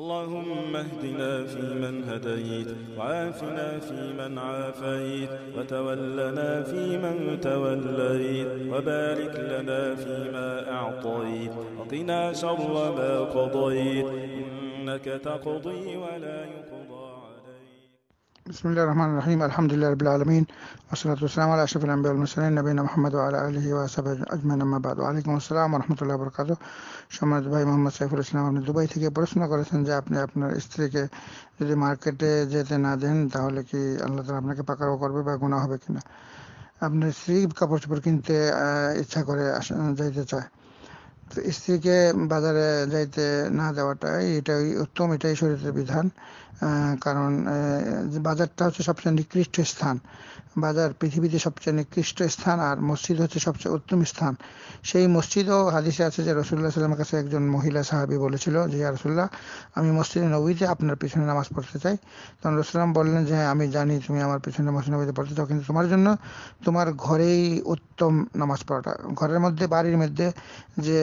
اللهم اهدنا فيمن هديت وعافنا فيمن عافيت وتولنا فيمن توليت وبارك لنا فيما أعطيت وقنا شر ما قضيت إنك تقضي ولا يقضى عليك বিসমুল্লাহ রহমান রহিম আলহামদুলিল্লাহ রবিল আলমিন আসসালাত আসসালাম আল আশরফুল আম্বি মুসলিন নবীন আহমদ আল আলহি ওয়াসাব আজমান আহমাবাদ আলাইকুম আসসালাম রহমতুল্লাহ বরকাত সম্রাজ ভাই মোহাম্মদ সাইফুল ইসলাম আপনি দুবাই থেকে প্রশ্ন করেছেন যে আপনি আপনার স্ত্রীকে যদি মার্কেটে যেতে না দেন তাহলে কি আল্লাহ তালা আপনাকে পাকারও করবে বা গুণা হবে কিনা আপনার স্ত্রী কাপড় চোপড় কিনতে ইচ্ছা করে যাইতে চায় স্ত্রীকে বাজারে যাইতে না দেওয়াটাই এটাই উত্তম এটাই শরীরের বিধান। কারণ বাজারটা হচ্ছে সবচেয়ে নিকৃষ্ট স্থান। বাজার পৃথিবীতে সবচেয়ে নিকৃষ্ট স্থান আর মসজিদ হচ্ছে সবচেয়ে উত্তম স্থান। সেই মসজিদও হাদিসে আছে যে রসুল্লাহ সাল্লামের কাছে একজন মহিলা সাহাবি বলেছিল যে রসুল্লাহ আমি মসজিদে নবীতে আপনার পিছনে নামাজ পড়তে চাই। তখন রসুলাম বললেন যে হ্যাঁ, আমি জানি তুমি আমার পিছনে মসজিদ নবীতে পড়তে চাও কিন্তু তোমার জন্য তোমার ঘরেই উত্তম নামাজ পড়াটা। ঘরের মধ্যে বাড়ির মধ্যে যে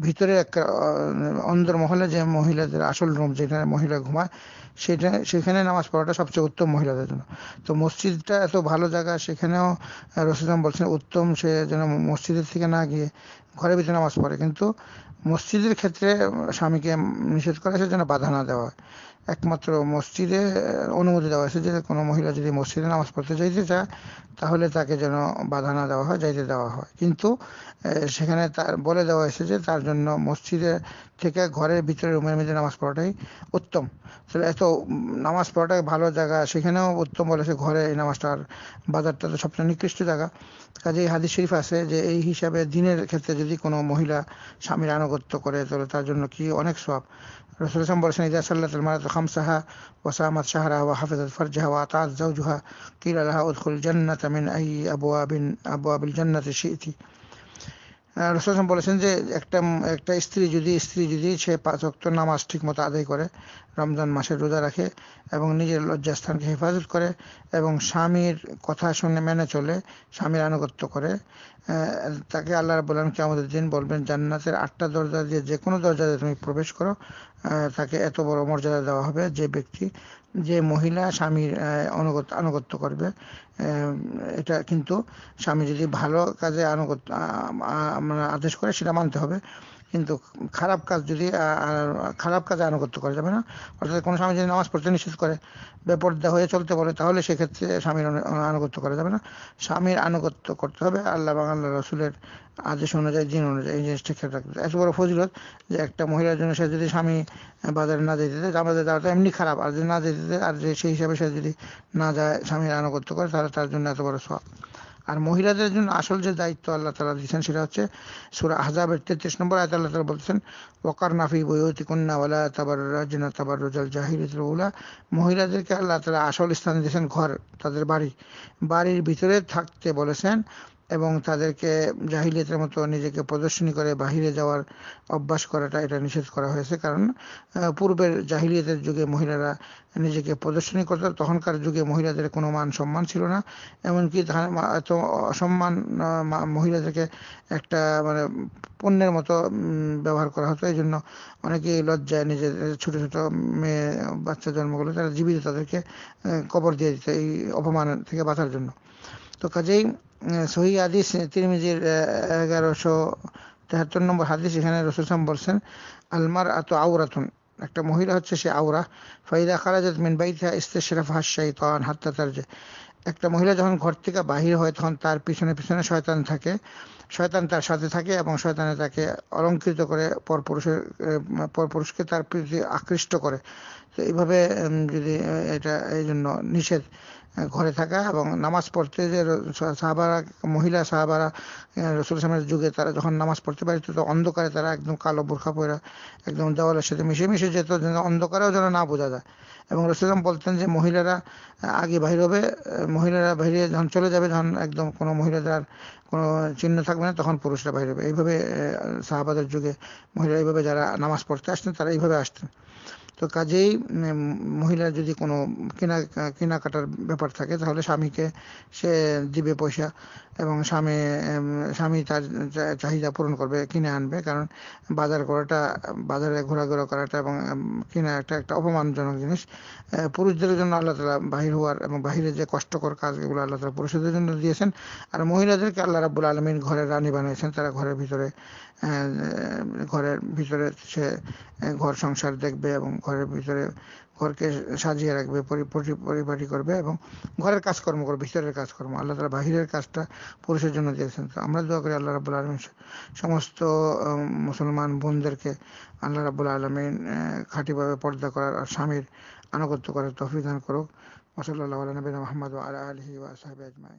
ভিতরে একটা অন্দরমহলে অন্দর মহলে যে মহিলাদের আসল রুম যেখানে মহিলা ঘুমায়, সেটা, সেখানে নামাজ পড়াটা সবচেয়ে উত্তম মহিলাদের জন্য। তো মসজিদটা এত ভালো জায়গা, সেখানেও রসুলাম বলছেন, উত্তম সে যেন মসজিদের থেকে না গিয়ে ঘরের ভিতরে নামাজ পড়ে। কিন্তু মসজিদের ক্ষেত্রে স্বামীকে নিষেধ করা যেন বাধা না দেওয়া হয়। একমাত্র মসজিদে অনুমতি দেওয়া হয়েছে যে কোনো মহিলা যদি মসজিদে নামাজ পড়তে যাইতে চায়, তাহলে তাকে যেন বাধা না দেওয়া হয়, যাইতে দেওয়া হয়। কিন্তু সেখানে তার, বলে দেওয়া হয়েছে যে তার জন্য মসজিদে থেকে ঘরের ভিতরে রুমের মধ্যে নামাজ পড়াটাই উত্তম। তাহলে এত নামাজ পড়াটাই ভালো জায়গা, সেখানেও উত্তম বলেছে ঘরে এই নামাজটার বাজারটা তো সবচেয়ে নিকৃষ্ট জায়গা। কাজেই হাদিস শরীফ আছে যে এই হিসাবে দিনের ক্ষেত্রে যদি কোনো মহিলা স্বামীর আনুগত্য করে, তাহলে তার জন্য কি অনেক সব রসুল বলেছেন, ইদা মারাত خمسها وصامت شهرها وحفظت فرجها وأطاعت زوجها. قيل لها ادخل الجنة من أي أبواب أبواب الجنة شئت. জান্নাতি শিইতি রসুল ইসলাম বলেছেন যে একটা একটা স্ত্রী যদি স্ত্রী যদি সে পাঁচ ওয়াক্ত নামাজ ঠিক মতো আদায় করে, রমজান মাসে রোজা রাখে এবং নিজের লজ্জাস্থানকে হেফাজত করে এবং স্বামীর কথা শুনে মেনে চলে, স্বামীর আনুগত্য করে তাকে আল্লাহ বলেন কি আমাদের দিন বলবেন, জান্নাতের আটটা দরজা দিয়ে যে কোনো দরজা দিয়ে তুমি প্রবেশ করো তাকে এত বড় মর্যাদা দেওয়া হবে যে ব্যক্তি, যে মহিলা স্বামীর অনুগত, আনুগত্য করবে। এটা কিন্তু স্বামী যদি ভালো কাজে আনুগত্য মানে আদেশ করে সেটা মানতে হবে। কিন্তু খারাপ কাজ যদি খারাপ কাজে আনুগত্য করা যাবে না, অর্থাৎ কোনো স্বামী যদি নামাজ পড়তে নিষেধ করে, বেপর্দা হয়ে চলতে বলে, তাহলে সেক্ষেত্রে স্বামীর আনুগত্য করা যাবে না। স্বামীর আনুগত্য করতে হবে আল্লাহ এবং আল্লাহ রসুলের আদেশ অনুযায়ী, দিন অনুযায়ী, এই জিনিসটা খেয়াল রাখতে। এত বড় ফজিলত যে একটা মহিলার জন্য সে যদি স্বামী বাজারে না যেতে দেয় আমাদের যাওয়াটা এমনি খারাপ। আর যদি না যেতে দেয়, আর যে সেই হিসাবে সে যদি না যায়, স্বামীর আনুগত্য করে, তাহলে তার জন্য এত বড় সব আর মহিলাদের জন্য আসল যে দায়িত্ব আল্লাহ তালা দিয়েছেন সেটা হচ্ছে সুরা আহজাবের তেত্রিশ নম্বর আয়ত আল্লাহ তালা বলছেন ওকার নাফি বৈতি ওলা তাবার রাজনা তাবার রোজাল জাহির ওলা মহিলাদেরকে আল্লাহ তালা আসল স্থান দিয়েছেন ঘর, তাদের বাড়ি। বাড়ির ভিতরে থাকতে বলেছেন এবং তাদেরকে জাহিলিয়াতের মতো নিজেকে প্রদর্শনী করে বাহিরে যাওয়ার অভ্যাস করাটা এটা নিষেধ করা হয়েছে। কারণ পূর্বের জাহিলিয়াতের যুগে মহিলারা নিজেকে প্রদর্শনী করতো, তখনকার যুগে মহিলাদের কোনো মান সম্মান ছিল না। এমনকি এত অসম্মান মহিলাদেরকে একটা মানে পণ্যের মতো ব্যবহার করা হতো। এই জন্য অনেকেই লজ্জায় নিজের ছোট ছোট মেয়ে, বাচ্চা জন্ম করলে তারা জীবিত তাদেরকে কবর দিয়ে দিত এই অপমান থেকে বাঁচার জন্য। তো কাজেই সহি হাদিস তিরমিজির এগারোশো তেহাত্তর নম্বর হাদিস এখানে রসুল রসুলাম বলছেন আলমার আত আউরাতুন একটা মহিলা হচ্ছে সে আউরা ফাইদা খারাজাত মিন বাইতিহা ইস্তেশরাফ হাসাইতান হাত্তা তার যে একটা মহিলা যখন ঘর থেকে বাহির হয়, তখন তার পিছনে পিছনে শয়তান থাকে। শয়তান তার সাথে থাকে এবং শয়তানে তাকে অলঙ্কৃত করে, পরপুরুষের পরপুরুষকে তার প্রতি আকৃষ্ট করে। তো এইভাবে যদি এটা এই জন্য নিষেধ। ঘরে থাকা এবং নামাজ পড়তে যে সাহাবারা, মহিলা সাহাবারা রসুল ইসলামের যুগে তারা যখন নামাজ পড়তে পারত তো অন্ধকারে তারা একদম কালো বোরখা পরে একদম দেওয়ালের সাথে মিশে মিশে যেত, যেন অন্ধকারেও যেন না বোঝা যায়। এবং রসুলাম বলতেন যে, মহিলারা আগে বাহির হবে মহিলারা বাইরে যখন চলে যাবে, যখন একদম কোনো মহিলাদের কোনো চিহ্ন থাকবে না, তখন পুরুষরা বাইরে হবে। এইভাবে সাহাবাদের যুগে মহিলা এইভাবে যারা নামাজ পড়তে আসতেন, তারা এইভাবে আসতেন। তো কাজেই মহিলার যদি কোনো কেনা, কেনাকাটার ব্যাপার থাকে, তাহলে স্বামীকে সে দিবে পয়সা এবং স্বামী স্বামী তার চাহিদা পূরণ করবে, কিনে আনবে। কারণ বাজার করাটা, বাজারে ঘোরাঘোরা করাটা এবং কিনা একটা একটা অপমানজনক জিনিস। পুরুষদের জন্য আল্লাহ তালা বাহির হওয়ার এবং বাহিরে যে কষ্টকর কাজ, এগুলো আল্লাহ তালা পুরুষদের জন্য দিয়েছেন। আর মহিলাদেরকে আল্লাহ রাবুল আলমিন ঘরের রানী বানিয়েছেন। তারা ঘরের ভিতরে ঘরের ভিতরে সে ঘর সংসার দেখবে এবং ঘরের ভিতরে ঘরকে সাজিয়ে রাখবে পরিপাটি করবে এবং ঘরের কাজকর্ম করবে, ভিতরের কাজকর্ম। আল্লাহ তালা বাহিরের কাজটা পুরুষের জন্য দিয়েছেন। তো আমরা দোয়া করি আল্লাহ রাবুল আলমিন সমস্ত মুসলমান বোনদেরকে আল্লাহ রাবুল আলমিন খাঁটিভাবে পর্দা করার আর স্বামীর আনুগত্য করার তফিদান করুক। ওসল্লাহ আলী নবীন মোহাম্মদ আলা আলহি আজমাই